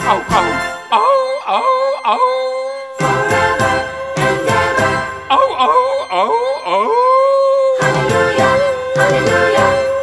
oh, oh, oh, oh, oh. Forever and ever. Oh, oh, oh, oh. Hallelujah, hallelujah.